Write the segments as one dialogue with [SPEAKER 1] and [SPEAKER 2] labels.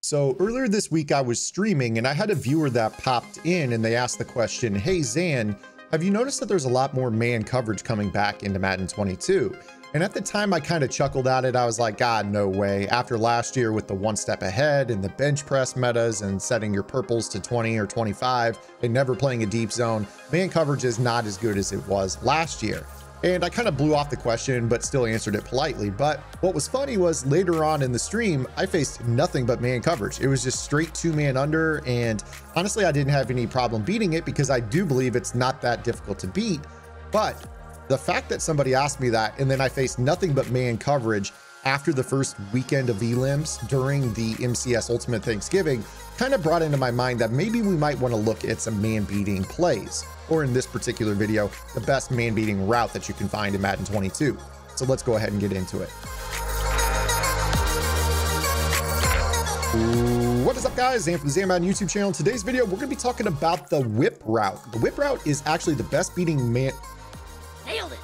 [SPEAKER 1] So earlier this week, I was streaming and I had a viewer that popped in and they asked the question, Hey Zan, have you noticed that there's a lot more man coverage coming back into Madden 22? And at the time, I kind of chuckled at it. I was like, God, no way. After last year with the one step ahead and the bench press metas and setting your purples to 20 or 25 and never playing a deep zone, man coverage is not as good as it was last year. And I kind of blew off the question, but still answered it politely. But what was funny was later on in the stream, I faced nothing but man coverage. It was just straight two man under. And honestly, I didn't have any problem beating it because I do believe it's not that difficult to beat. But the fact that somebody asked me that and then I faced nothing but man coverage after the first weekend of VLIMs during the MCS Ultimate Thanksgiving kind of brought into my mind that maybe we might want to look at some man beating plays, or in this particular video, the best man beating route that you can find in Madden 22. So let's go ahead and get into it. What is up guys, Zan from the Zan Madden YouTube channel. In today's video, we're gonna be talking about the whip route. The whip route is actually the best beating man,
[SPEAKER 2] Nailed it.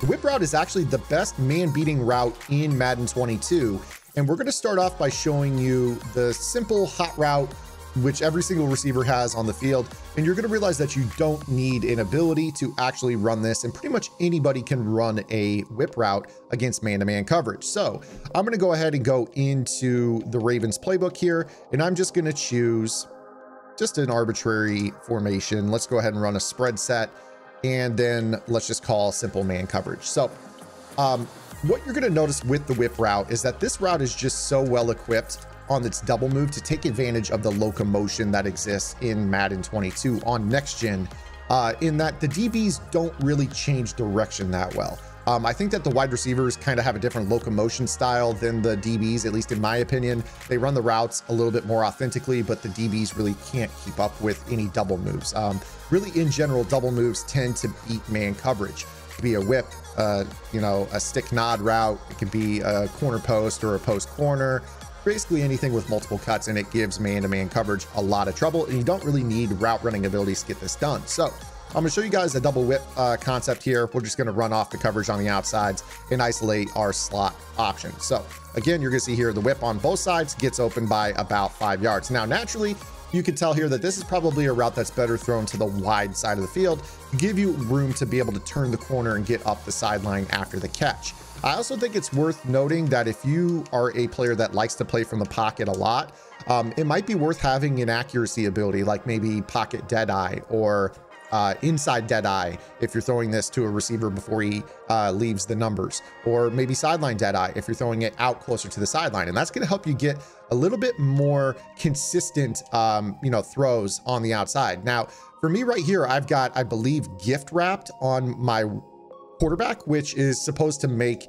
[SPEAKER 1] The whip route is actually the best man beating route in Madden 22. And we're going to start off by showing you the simple hot route, which every single receiver has on the field. And you're going to realize that you don't need an ability to actually run this. And pretty much anybody can run a whip route against man to man coverage. So I'm going to go ahead and go into the Ravens playbook here. And I'm just going to choose just an arbitrary formation. Let's go ahead and run a spread set and then let's just call simple man coverage. So um, what you're going to notice with the whip route is that this route is just so well equipped on its double move to take advantage of the locomotion that exists in Madden 22 on next gen, uh, in that the DBs don't really change direction that well. Um, I think that the wide receivers kind of have a different locomotion style than the DBs, at least in my opinion. They run the routes a little bit more authentically, but the DBs really can't keep up with any double moves. Um, really, in general, double moves tend to beat man coverage. It could be a whip, uh, you know, a stick nod route. It could be a corner post or a post corner. Basically anything with multiple cuts, and it gives man-to-man -man coverage a lot of trouble, and you don't really need route running abilities to get this done. So I'm gonna show you guys a double whip uh, concept here. We're just gonna run off the coverage on the outsides and isolate our slot option. So again, you're gonna see here the whip on both sides gets open by about five yards. Now, naturally, you can tell here that this is probably a route that's better thrown to the wide side of the field, to give you room to be able to turn the corner and get up the sideline after the catch. I also think it's worth noting that if you are a player that likes to play from the pocket a lot, um, it might be worth having an accuracy ability like maybe pocket dead eye or uh, inside dead eye if you're throwing this to a receiver before he uh, leaves the numbers, or maybe sideline dead eye if you're throwing it out closer to the sideline. And that's going to help you get a little bit more consistent, um, you know, throws on the outside. Now, for me right here, I've got, I believe, gift wrapped on my quarterback, which is supposed to make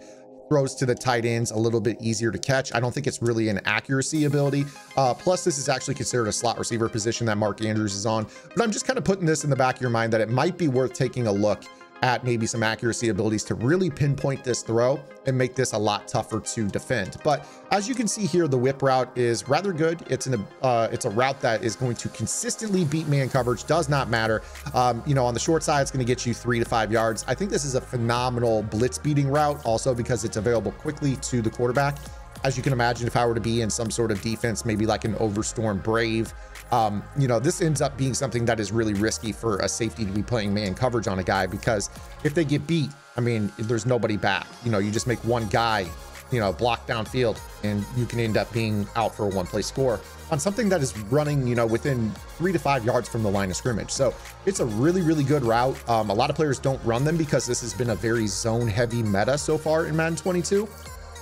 [SPEAKER 1] throws to the tight ends a little bit easier to catch. I don't think it's really an accuracy ability. Uh, plus, this is actually considered a slot receiver position that Mark Andrews is on. But I'm just kind of putting this in the back of your mind that it might be worth taking a look at maybe some accuracy abilities to really pinpoint this throw and make this a lot tougher to defend. But as you can see here, the whip route is rather good. It's an uh, it's a route that is going to consistently beat man coverage. Does not matter. Um, you know, on the short side, it's going to get you three to five yards. I think this is a phenomenal blitz beating route, also because it's available quickly to the quarterback as you can imagine, if I were to be in some sort of defense, maybe like an Overstorm Brave, um, you know, this ends up being something that is really risky for a safety to be playing man coverage on a guy because if they get beat, I mean, there's nobody back. You know, you just make one guy, you know, block downfield and you can end up being out for a one play score on something that is running, you know, within three to five yards from the line of scrimmage. So it's a really, really good route. Um, a lot of players don't run them because this has been a very zone heavy meta so far in Madden 22.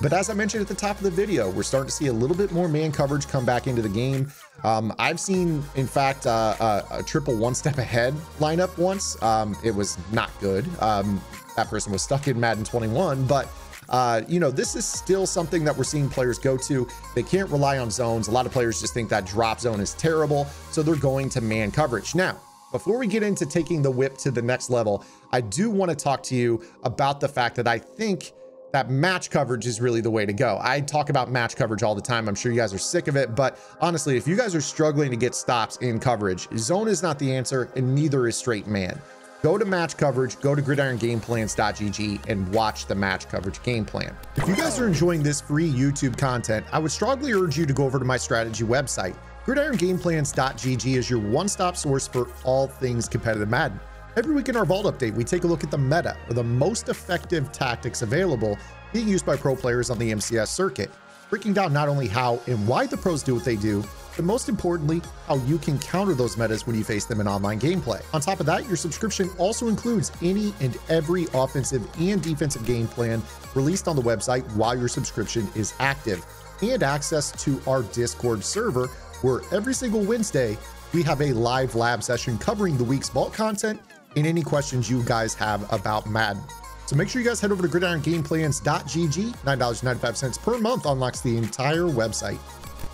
[SPEAKER 1] But as I mentioned at the top of the video, we're starting to see a little bit more man coverage come back into the game. Um, I've seen, in fact, uh, a, a, triple one step ahead lineup once. Um, it was not good. Um, that person was stuck in Madden 21, but uh, you know, this is still something that we're seeing players go to. They can't rely on zones. A lot of players just think that drop zone is terrible, so they're going to man coverage. Now, before we get into taking the whip to the next level, I do want to talk to you about the fact that I think that match coverage is really the way to go. I talk about match coverage all the time. I'm sure you guys are sick of it, but honestly, if you guys are struggling to get stops in coverage, zone is not the answer and neither is straight man. go to match coverage, go to gridirongameplans.gg and watch the match coverage game plan. If you guys are enjoying this free YouTube content, I would strongly urge you to go over to my strategy website. GridironGameplans.gg is your one-stop source for all things competitive Madden. Every week in our Vault update, we take a look at the meta, or the most effective tactics available being used by pro players on the MCS circuit, breaking down not only how and why the pros do what they do, but most importantly, how you can counter those metas when you face them in online gameplay. On top of that, your subscription also includes any and every offensive and defensive game plan released on the website while your subscription is active, and access to our Discord server, where every single Wednesday we have a live lab session covering the week's vault content and any questions you guys have about Madden. So make sure you guys head over to gridirongameplans.gg. $9.95 per month unlocks the entire website.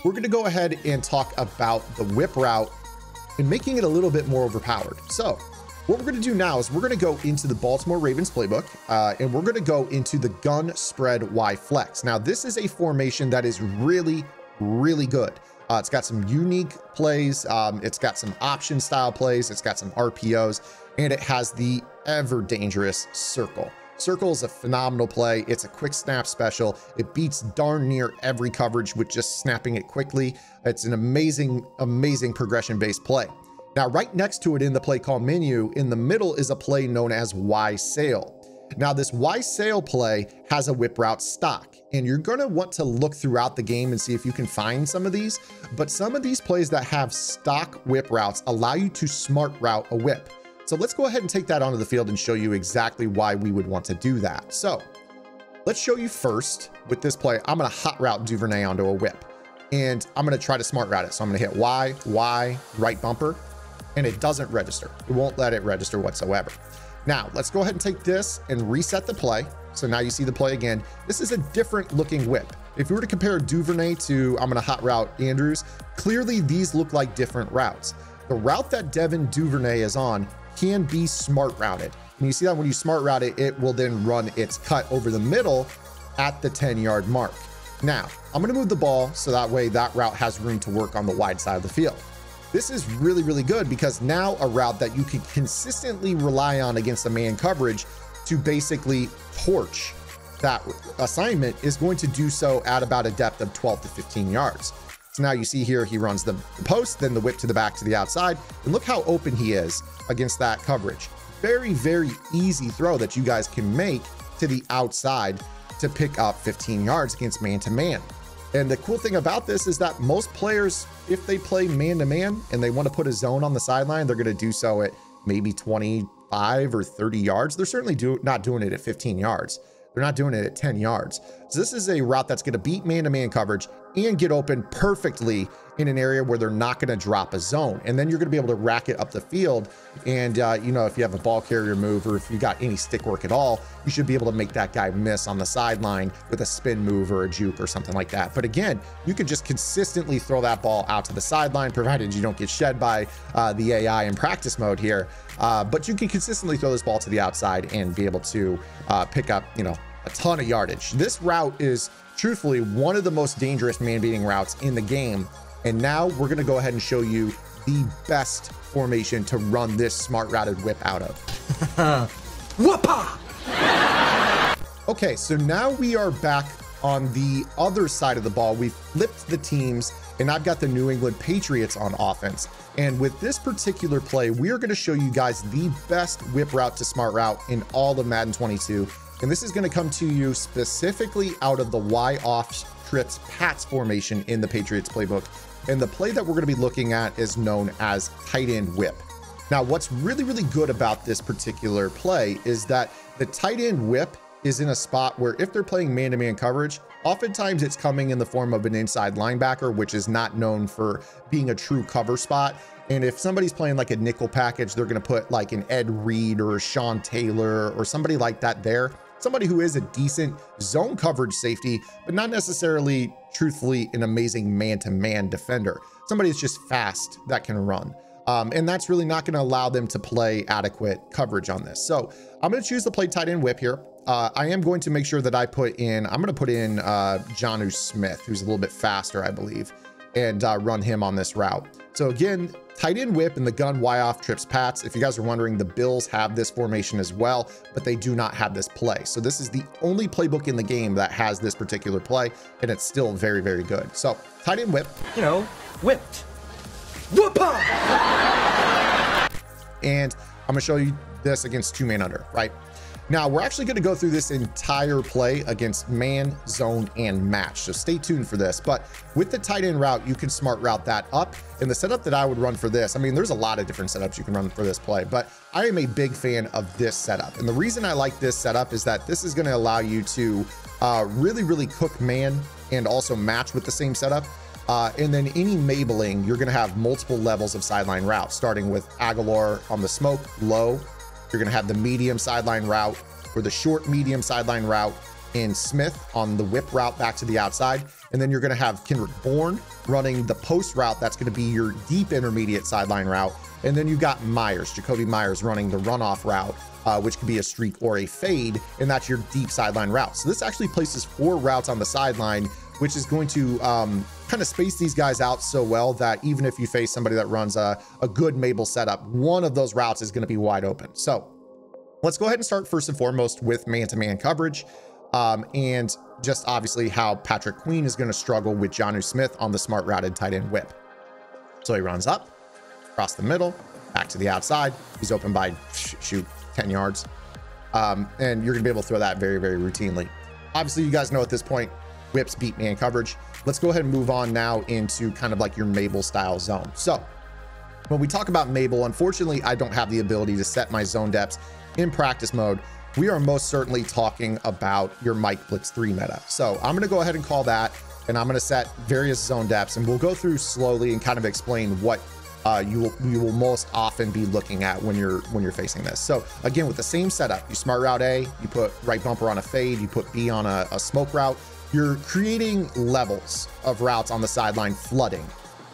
[SPEAKER 1] We're going to go ahead and talk about the whip route and making it a little bit more overpowered. So what we're going to do now is we're going to go into the Baltimore Ravens playbook uh, and we're going to go into the gun spread Y flex. Now, this is a formation that is really, really good. Uh, it's got some unique plays. Um, it's got some option style plays. It's got some RPOs and it has the ever dangerous circle. Circle is a phenomenal play. It's a quick snap special. It beats darn near every coverage with just snapping it quickly. It's an amazing, amazing progression-based play. Now, right next to it in the play call menu, in the middle is a play known as Y sail. Now, this Y sail play has a whip route stock, and you're going to want to look throughout the game and see if you can find some of these. But some of these plays that have stock whip routes allow you to smart route a whip. So let's go ahead and take that onto the field and show you exactly why we would want to do that. So let's show you first with this play, I'm going to hot route Duvernay onto a whip and I'm going to try to smart route it. So I'm going to hit Y, Y, right bumper, and it doesn't register. It won't let it register whatsoever. Now let's go ahead and take this and reset the play. So now you see the play again. This is a different looking whip. If you were to compare Duvernay to, I'm going to hot route Andrews, clearly these look like different routes. The route that Devin Duvernay is on can be smart routed. And you see that when you smart route it, it will then run its cut over the middle at the 10 yard mark. Now, I'm gonna move the ball so that way that route has room to work on the wide side of the field. This is really, really good because now a route that you can consistently rely on against a man coverage to basically torch that assignment is going to do so at about a depth of 12 to 15 yards. So now you see here, he runs the post, then the whip to the back to the outside. And look how open he is against that coverage. Very, very easy throw that you guys can make to the outside to pick up 15 yards against man-to-man. And the cool thing about this is that most players, if they play man-to-man -man and they want to put a zone on the sideline, they're going to do so at maybe 25 or 30 yards. They're certainly do, not doing it at 15 yards. They're not doing it at 10 yards. So this is a route that's going to beat man-to-man -man coverage and get open perfectly in an area where they're not going to drop a zone. And then you're going to be able to rack it up the field. And, uh, you know, if you have a ball carrier move or if you got any stick work at all, you should be able to make that guy miss on the sideline with a spin move or a juke or something like that. But again, you can just consistently throw that ball out to the sideline, provided you don't get shed by uh, the AI in practice mode here. Uh, but you can consistently throw this ball to the outside and be able to uh, pick up, you know, a ton of yardage. This route is truthfully one of the most dangerous man beating routes in the game. And now we're going to go ahead and show you the best formation to run this smart routed whip out of. Whoopah! okay, so now we are back on the other side of the ball. We've flipped the teams and I've got the New England Patriots on offense. And with this particular play, we are going to show you guys the best whip route to smart route in all of Madden 22 and this is going to come to you specifically out of the Y off trips Pats formation in the Patriots playbook. And the play that we're going to be looking at is known as tight end whip. Now, what's really, really good about this particular play is that the tight end whip is in a spot where if they're playing man-to-man coverage, oftentimes it's coming in the form of an inside linebacker, which is not known for being a true cover spot. And if somebody's playing like a nickel package, they're going to put like an Ed Reed or a Sean Taylor or somebody like that there somebody who is a decent zone coverage safety, but not necessarily, truthfully, an amazing man-to-man defender. Somebody that's just fast that can run. Um, and that's really not going to allow them to play adequate coverage on this. So I'm going to choose the play tight end whip here. Uh, I am going to make sure that I put in, I'm going to put in uh, Jonnu Smith, who's a little bit faster, I believe. and uh, run him on this route. So again, tight end whip and the gun Y off trips Pats. If you guys are wondering, the Bills have this formation as well, but they do not have this play. So this is the only playbook in the game that has this particular play, and it's still very, very good. So tight end whip.
[SPEAKER 2] You know, whipped. Whoop-a!
[SPEAKER 1] And I'm gonna show you this against two man under, right? Now, we're actually going to go through this entire play against man, zone, and match. So stay tuned for this. But with the tight end route, you can smart route that up. And the setup that I would run for this, I mean, there's a lot of different setups you can run for this play, but I am a big fan of this setup. And the reason I like this setup is that this is going to allow you to uh, really, really cook man and also match with the same setup. Uh, and then any Mabling, you're going to have multiple levels of sideline routes, starting with Agholor on the smoke, low, you're going to have the medium sideline route or the short medium sideline route in Smith on the whip route back to the outside. And then you're going to have Kendrick Bourne running the post route. That's going to be your deep intermediate sideline route. And then you've got Meyers, Jakobi Meyers running the runoff route, uh, which could be a streak or a fade. And that's your deep sideline route. So this actually places four routes on the sideline, which is going to um, kind of space these guys out so well that even if you face somebody that runs a, a good Mabel setup, one of those routes is going to be wide open. So let's go ahead and start first and foremost with man-to-man -man coverage. Um, and just obviously how Patrick Queen is going to struggle with Jonnu Smith on the smart routed tight end whip. So he runs up, across the middle, back to the outside. He's open by shoot 10 yards. Um, and you're going to be able to throw that very, very routinely. Obviously, you guys know at this point, whips beat man coverage. Let's go ahead and move on now into kind of like your Mabel style zone. So when we talk about Mabel, unfortunately, I don't have the ability to set my zone depths in practice mode. We are most certainly talking about your Mike Blitz 3 meta. So I'm going to go ahead and call that, and I'm going to set various zone depths, and we'll go through slowly and kind of explain what uh, you will you will most often be looking at when you're when you're facing this. So again, with the same setup, you smart route A, you put right bumper on a fade, you put B on a, a smoke route. You're creating levels of routes on the sideline flooding.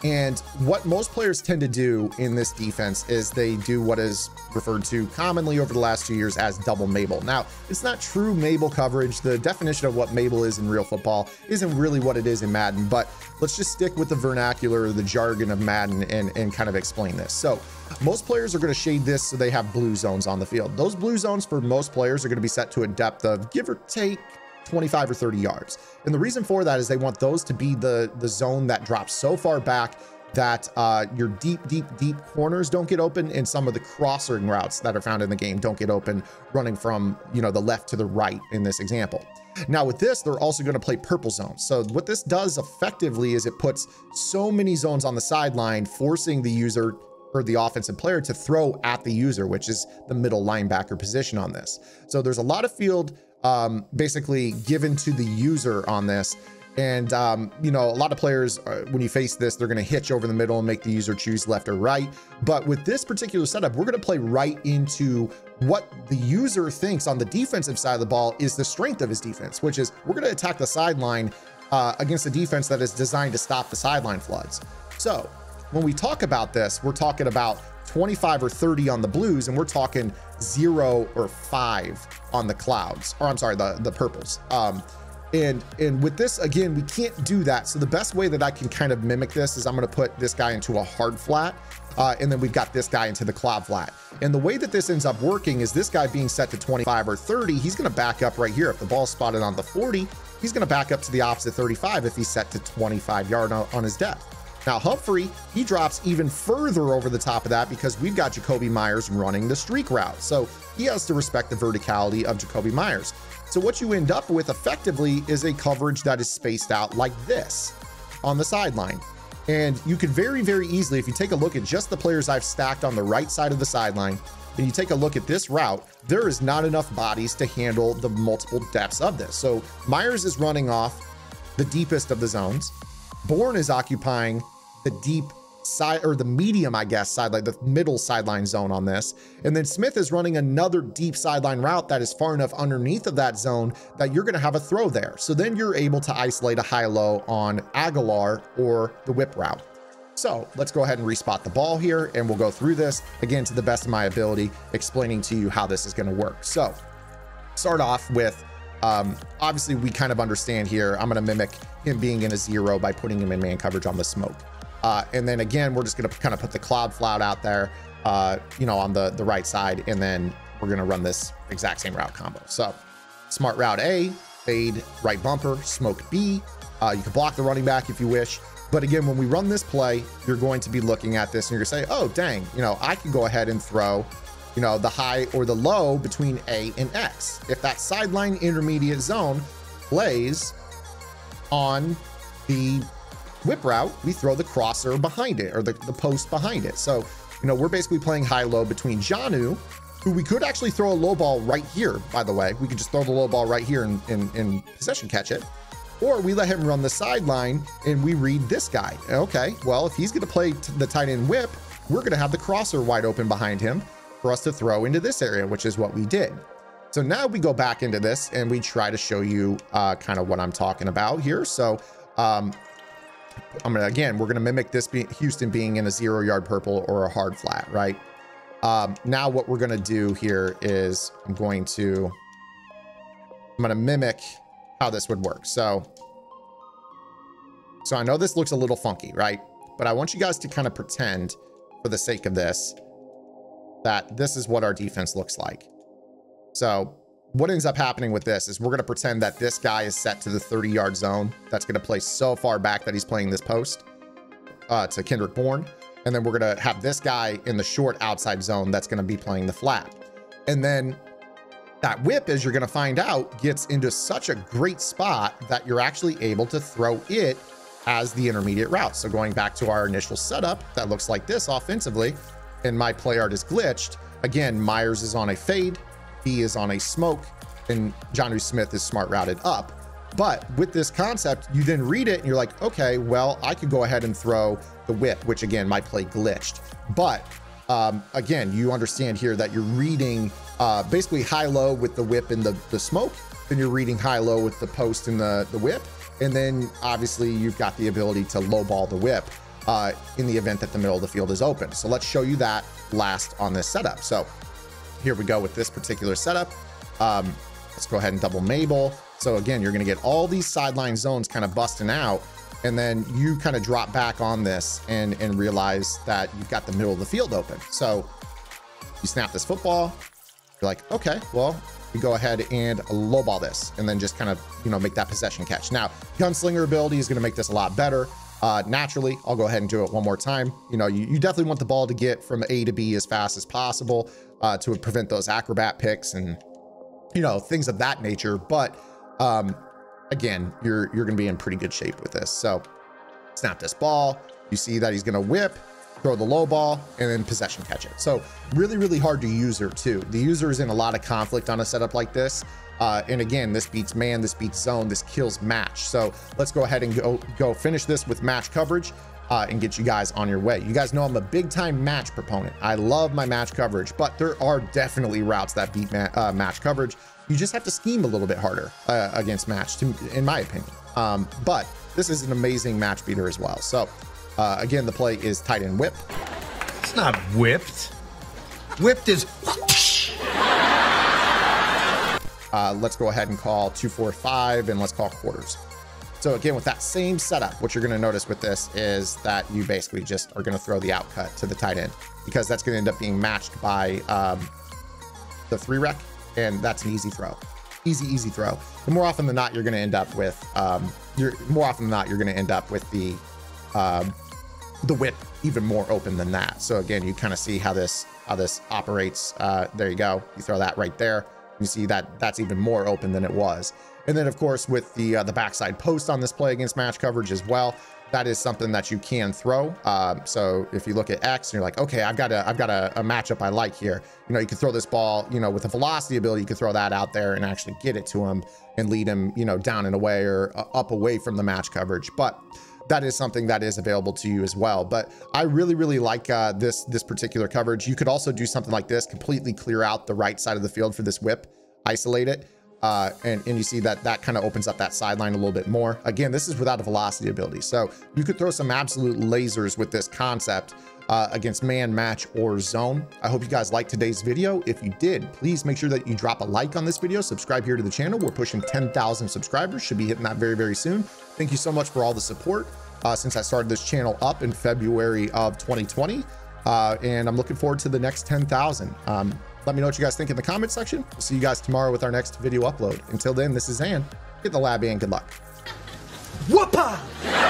[SPEAKER 1] And what most players tend to do in this defense is they do what is referred to commonly over the last few years as double Mabel. Now, it's not true Mabel coverage. The definition of what Mabel is in real football isn't really what it is in Madden, but let's just stick with the vernacular, the jargon of Madden and, and kind of explain this. So most players are going to shade this so they have blue zones on the field. Those blue zones for most players are going to be set to a depth of give or take 25 or 30 yards. And the reason for that is they want those to be the, the zone that drops so far back that uh, your deep, deep, deep corners don't get open and some of the crossing routes that are found in the game don't get open running from, you know, the left to the right in this example. Now with this, they're also going to play purple zones. So what this does effectively is it puts so many zones on the sideline, forcing the user or the offensive player to throw at the user, which is the middle linebacker position on this. So there's a lot of field um, basically given to the user on this. And, um, you know, a lot of players, uh, when you face this, they're going to hitch over the middle and make the user choose left or right. But with this particular setup, we're going to play right into what the user thinks on the defensive side of the ball is the strength of his defense, which is we're going to attack the sideline uh, against a defense that is designed to stop the sideline floods. So when we talk about this, we're talking about 25 or 30 on the blues, and we're talking zero or five on the clouds, or I'm sorry, the, the purples. Um, and and with this, again, we can't do that. So the best way that I can kind of mimic this is I'm gonna put this guy into a hard flat, uh, and then we've got this guy into the cloud flat. And the way that this ends up working is this guy being set to 25 or 30, he's gonna back up right here. If the ball's spotted on the 40, he's gonna back up to the opposite 35 if he's set to 25 yard on, on his depth. Now, Humphrey, he drops even further over the top of that because we've got Jakobi Meyers running the streak route. So he has to respect the verticality of Jakobi Meyers. So what you end up with effectively is a coverage that is spaced out like this on the sideline. And you can very, very easily, if you take a look at just the players I've stacked on the right side of the sideline, and you take a look at this route, there is not enough bodies to handle the multiple depths of this. So Meyers is running off the deepest of the zones. Bourne is occupying the deep side or the medium, I guess, sideline, the middle sideline zone on this. And then Smith is running another deep sideline route that is far enough underneath of that zone that you're going to have a throw there. So then you're able to isolate a high low on Agholor or the whip route. So let's go ahead and respot the ball here and we'll go through this again to the best of my ability, explaining to you how this is going to work. So start off with um, obviously we kind of understand here. I'm going to mimic him being in a zero by putting him in man coverage on the smoke. Uh, and then again, we're just going to kind of put the cloud flout out there, uh, you know, on the, the right side. And then we're going to run this exact same route combo. So smart route A, fade right bumper, smoke B. Uh, you can block the running back if you wish. But again, when we run this play, you're going to be looking at this and you're going to say, oh, dang, you know, I can go ahead and throw, you know, the high or the low between A and X. If that sideline intermediate zone plays on the whip route, we throw the crosser behind it or the, the post behind it. So, you know, we're basically playing high-low between Jonnu, who we could actually throw a low ball right here, by the way. We could just throw the low ball right here and in possession catch it. Or we let him run the sideline and we read this guy. Okay, well, if he's going to play the tight end whip, we're going to have the crosser wide open behind him for us to throw into this area, which is what we did. So now we go back into this and we try to show you uh, kind of what I'm talking about here. So um, I'm gonna again, we're gonna mimic this be Houston being in a zero yard purple or a hard flat, right? Um, now what we're gonna do here is I'm going to I'm gonna mimic how this would work. So, so I know this looks a little funky, right? But I want you guys to kind of pretend, for the sake of this, that this is what our defense looks like. So what ends up happening with this is we're going to pretend that this guy is set to the 30 yard zone. That's going to play so far back that he's playing this post uh, to Kendrick Bourne. And then we're going to have this guy in the short outside zone that's going to be playing the flat. And then that whip, as you're going to find out, gets into such a great spot that you're actually able to throw it as the intermediate route. So going back to our initial setup that looks like this offensively, and my play art is glitched. Again, Meyers is on a fade, he is on a smoke, and Jonnu Smith is smart routed up. But with this concept, you then read it and you're like, okay, well, I could go ahead and throw the whip, which again, my play glitched. But um, again, you understand here that you're reading uh, basically high-low with the whip and the, the smoke. Then you're reading high-low with the post and the, the whip. And then obviously you've got the ability to lowball the whip uh, in the event that the middle of the field is open. So let's show you that last on this setup. So here we go with this particular setup. Um, let's go ahead and double Mabel. So again, you're going to get all these sideline zones kind of busting out and then you kind of drop back on this and and realize that you've got the middle of the field open. So you snap this football. You're like okay well we go ahead and lowball this and then just kind of you know make that possession catch. Now gunslinger ability is going to make this a lot better. Uh, naturally i'll go ahead and do it one more time. You know you, you definitely want the ball to get from a to b as fast as possible uh, to prevent those acrobat picks and you know things of that nature but um again, you're you're going to be in pretty good shape with this. So snap this ball. You see that he's going to whip, throw the low ball, and then possession catch it. So really, really hard to user too. The user is in a lot of conflict on a setup like this. Uh, and again, this beats man, this beats zone, this kills match. So let's go ahead and go, go finish this with match coverage uh, and get you guys on your way. You guys know I'm a big time match proponent. I love my match coverage, but there are definitely routes that beat ma uh, match coverage. You just have to scheme a little bit harder uh, against match, to, in my opinion. Um, but this is an amazing match beater as well. So uh, again, the play is tight end whip.
[SPEAKER 2] It's not whipped. Whipped is.
[SPEAKER 1] Uh, let's go ahead and call two, four, five, and let's call quarters. So again, with that same setup, what you're going to notice with this is that you basically just are going to throw the outcut to the tight end because that's going to end up being matched by um, the three rec and that's an easy throw. Easy, easy throw. And more often than not, you're going to end up with, um, you're more often than not, you're going to end up with the, um, the whip even more open than that. So again, you kind of see how this, how this operates. Uh, there you go. You throw that right there. You see that that's even more open than it was. And then of course, with the, uh, the backside post on this play against match coverage as well, that is something that you can throw. Um, so if you look at X and you're like, okay, I've got a, I've got a, a, matchup I like here. You know, you can throw this ball, you know, with a velocity ability, you can throw that out there and actually get it to him and lead him, you know, down and away or uh, up away from the match coverage. But that is something that is available to you as well. But I really, really like uh, this this particular coverage. You could also do something like this, completely clear out the right side of the field for this whip, isolate it Uh, and, and you see that that kind of opens up that sideline a little bit more. Again, this is without a velocity ability. So you could throw some absolute lasers with this concept uh, against man, match, or zone. I hope you guys liked today's video. If you did, please make sure that you drop a like on this video, subscribe here to the channel. We're pushing 10,000 subscribers, should be hitting that very, very soon. Thank you so much for all the support uh, since I started this channel up in February of 2020. Uh, and I'm looking forward to the next 10,000. Um, let me know what you guys think in the comment section. We'll see you guys tomorrow with our next video upload. Until then, this is Zan. Get the lab and good luck.
[SPEAKER 2] Whoopa!